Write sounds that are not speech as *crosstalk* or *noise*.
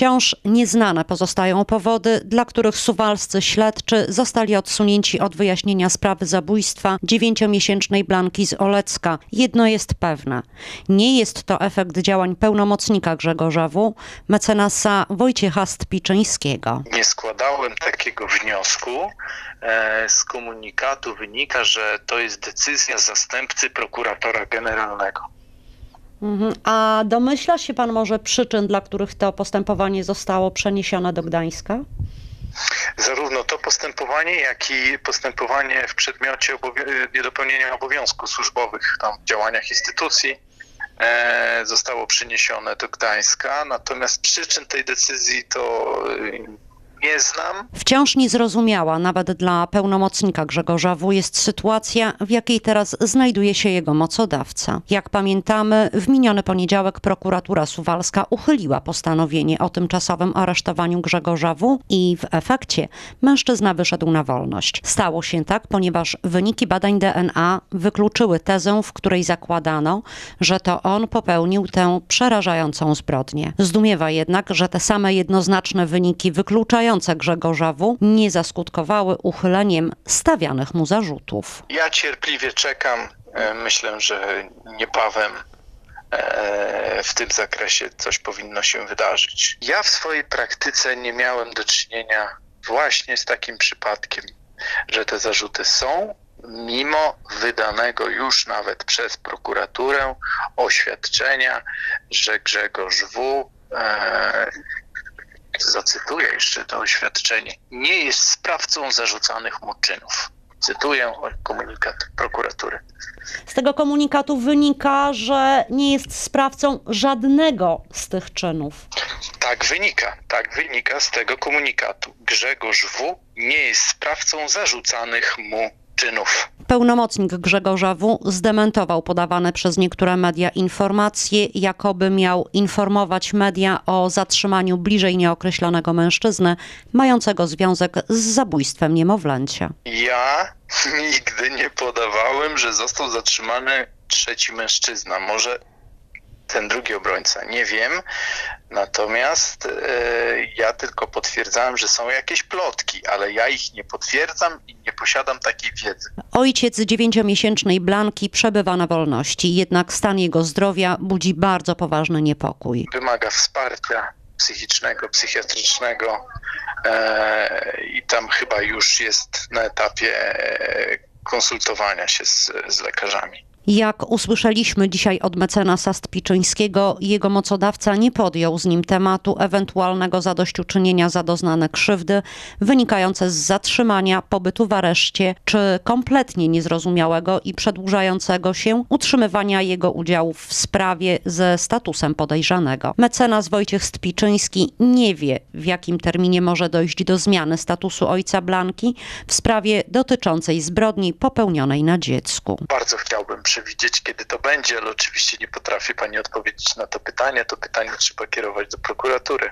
Wciąż nieznane pozostają powody, dla których suwalscy śledczy zostali odsunięci od wyjaśnienia sprawy zabójstwa dziewięciomiesięcznej Blanki z Olecka. Jedno jest pewne. Nie jest to efekt działań pełnomocnika Grzegorza W., mecenasa Wojciecha Stpiczyńskiego. Nie składałem takiego wniosku. E, Z komunikatu wynika, że to jest decyzja zastępcy prokuratora generalnego. Mhm. A domyśla się pan może przyczyn, dla których to postępowanie zostało przeniesione do Gdańska? Zarówno to postępowanie, jak i postępowanie w przedmiocie obowi- niedopełnienia obowiązków służbowych, tam w działaniach instytucji, e, zostało przeniesione do Gdańska. Natomiast przyczyn tej decyzji to e, nie znam. Wciąż niezrozumiała nawet dla pełnomocnika Grzegorza W. jest sytuacja, w jakiej teraz znajduje się jego mocodawca. Jak pamiętamy, w miniony poniedziałek prokuratura suwalska uchyliła postanowienie o tymczasowym aresztowaniu Grzegorza W. i w efekcie mężczyzna wyszedł na wolność. Stało się tak, ponieważ wyniki badań DNA wykluczyły tezę, w której zakładano, że to on popełnił tę przerażającą zbrodnię. Zdumiewa jednak, że te same jednoznaczne wyniki wykluczające Grzegorza W. nie zaskutkowały uchyleniem stawianych mu zarzutów. Ja cierpliwie czekam. E, Myślę, że niebawem e, w tym zakresie coś powinno się wydarzyć. Ja w swojej praktyce nie miałem do czynienia właśnie z takim przypadkiem, że te zarzuty są, mimo wydanego już nawet przez prokuraturę oświadczenia, że Grzegorz W. Zacytuję jeszcze to oświadczenie, nie jest sprawcą zarzucanych mu czynów. Cytuję komunikat prokuratury. Z tego komunikatu wynika, że nie jest sprawcą żadnego z tych czynów. Tak wynika, tak wynika z tego komunikatu. Grzegorz W. nie jest sprawcą zarzucanych mu czynów. Pełnomocnik Grzegorza W. zdementował podawane przez niektóre media informacje, jakoby miał informować media o zatrzymaniu bliżej nieokreślonego mężczyzny, mającego związek z zabójstwem niemowlęcia. Ja *laughs* nigdy nie podawałem, że został zatrzymany trzeci mężczyzna. Może ten drugi obrońca, nie wiem. Natomiast e, ja tylko potwierdzałem, że są jakieś plotki, ale ja ich nie potwierdzam i nie posiadam takiej wiedzy. Ojciec dziewięciomiesięcznej Blanki przebywa na wolności, jednak stan jego zdrowia budzi bardzo poważny niepokój. Wymaga wsparcia psychicznego, psychiatrycznego e, i tam chyba już jest na etapie e, konsultowania się z, z lekarzami. Jak usłyszeliśmy dzisiaj od mecenasa Stpiczyńskiego, jego mocodawca nie podjął z nim tematu ewentualnego zadośćuczynienia za doznane krzywdy wynikające z zatrzymania, pobytu w areszcie, czy kompletnie niezrozumiałego i przedłużającego się utrzymywania jego udziału w sprawie ze statusem podejrzanego. Mecenas Wojciech Stpiczyński nie wie, w jakim terminie może dojść do zmiany statusu ojca Blanki w sprawie dotyczącej zbrodni popełnionej na dziecku. Bardzo chciałbym przewidzieć, kiedy to będzie, ale oczywiście nie potrafię pani odpowiedzieć na to pytanie. To pytanie trzeba kierować do prokuratury.